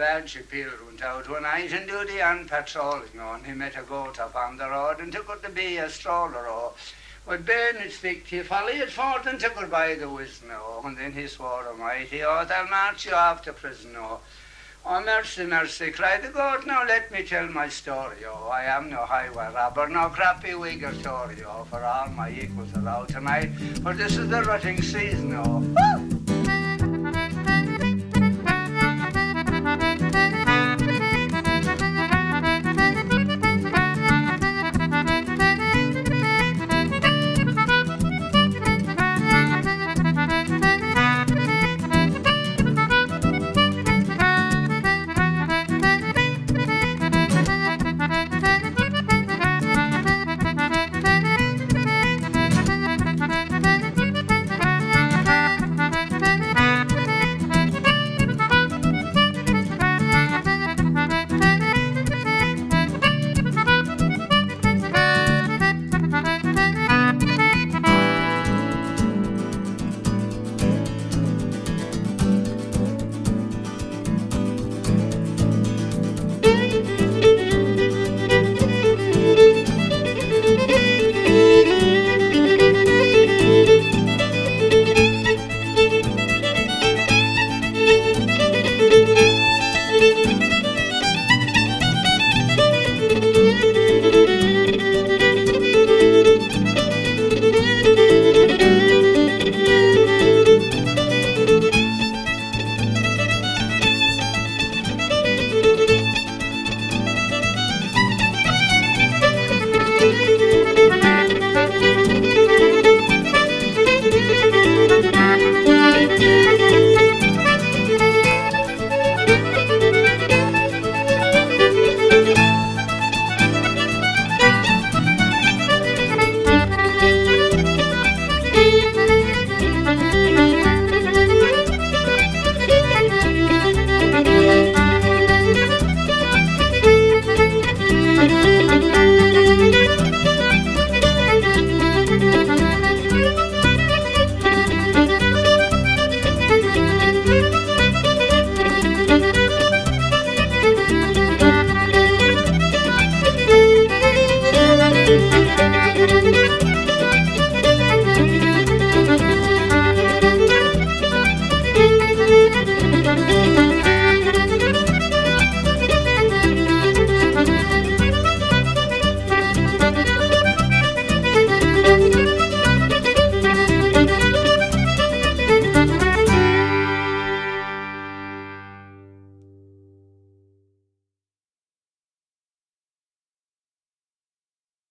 bad peeler went out one night and duty and patrolling on. He met a goat up on the road and took her to be a stroller oh. With bayonet stick he followed forth and took her by the wisdom oh. And then he swore a mighty oath, oh, I'll march you off to prison oh. Oh, mercy, mercy, cried the goat, now let me tell my story, oh. I am no highway robber, no Croppy wigger Tory, oh. For all my equals are out tonight, for this is the rutting season, oh. Woo!